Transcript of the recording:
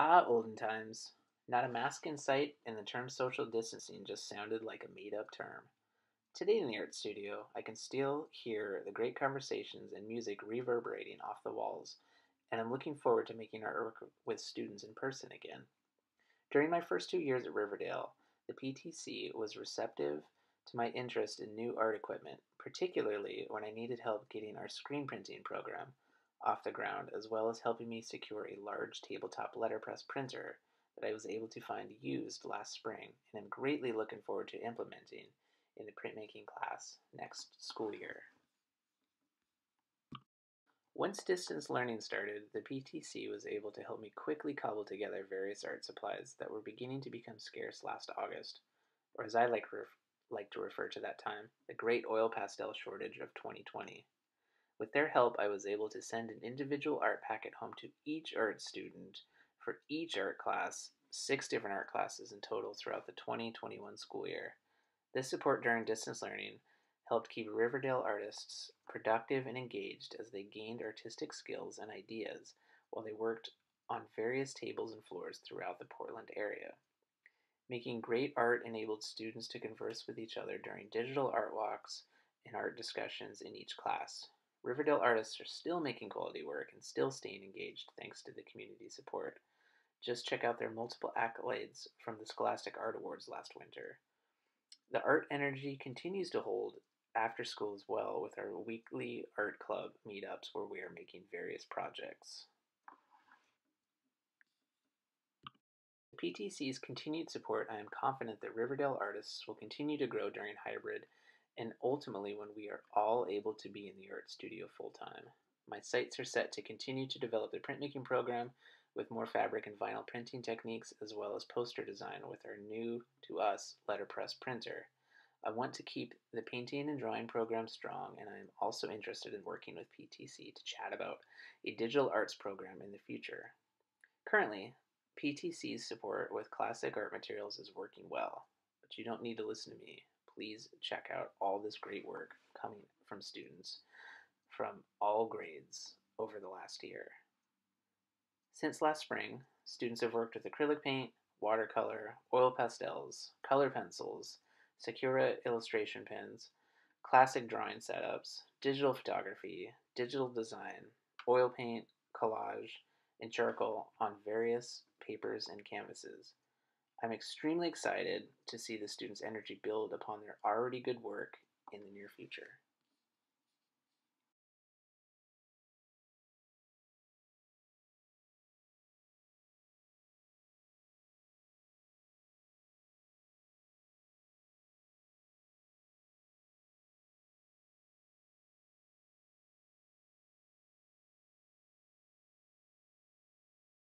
Ah, olden times. Not a mask in sight, and the term social distancing just sounded like a made up term. Today in the art studio, I can still hear the great conversations and music reverberating off the walls, and I'm looking forward to making artwork with students in person again. During my first two years at Riverdale, the PTC was receptive to my interest in new art equipment, particularly when I needed help getting our screen printing program off the ground, as well as helping me secure a large tabletop letterpress printer that I was able to find used last spring and am greatly looking forward to implementing in the printmaking class next school year. Once distance learning started, the PTC was able to help me quickly cobble together various art supplies that were beginning to become scarce last August, or as I like, like to refer to that time, the great oil pastel shortage of 2020. With their help, I was able to send an individual art packet home to each art student for each art class, six different art classes in total throughout the 2021 school year. This support during distance learning helped keep Riverdale artists productive and engaged as they gained artistic skills and ideas while they worked on various tables and floors throughout the Portland area. Making great art enabled students to converse with each other during digital art walks and art discussions in each class. Riverdale artists are still making quality work and still staying engaged thanks to the community support. Just check out their multiple accolades from the Scholastic Art Awards last winter. The art energy continues to hold after school as well with our weekly art club meetups where we are making various projects. The PTC's continued support, I am confident that Riverdale artists will continue to grow during hybrid and ultimately when we are all able to be in the art studio full time. My sights are set to continue to develop the printmaking program with more fabric and vinyl printing techniques as well as poster design with our new to us letterpress printer. I want to keep the painting and drawing program strong, and I am also interested in working with PTC to chat about a digital arts program in the future. Currently, PTC's support with classic art materials is working well, but you don't need to listen to me please check out all this great work coming from students from all grades over the last year. Since last spring, students have worked with acrylic paint, watercolor, oil pastels, color pencils, Sakura illustration pens, classic drawing setups, digital photography, digital design, oil paint, collage, and charcoal on various papers and canvases. I'm extremely excited to see the students' energy build upon their already good work in the near future.